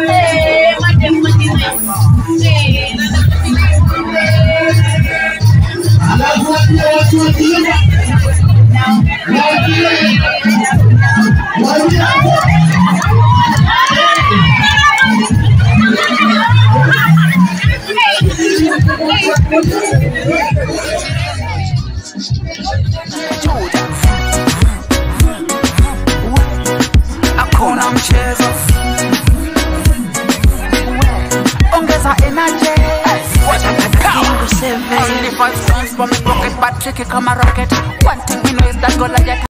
Eh, madam motivate. Eh, Alafu wapia watu wa kilima. Wapia. Wapia. hakuna mchezo ongeza energy Only five stones for me pocket but tricky kama rocket one thing we know is that Goliath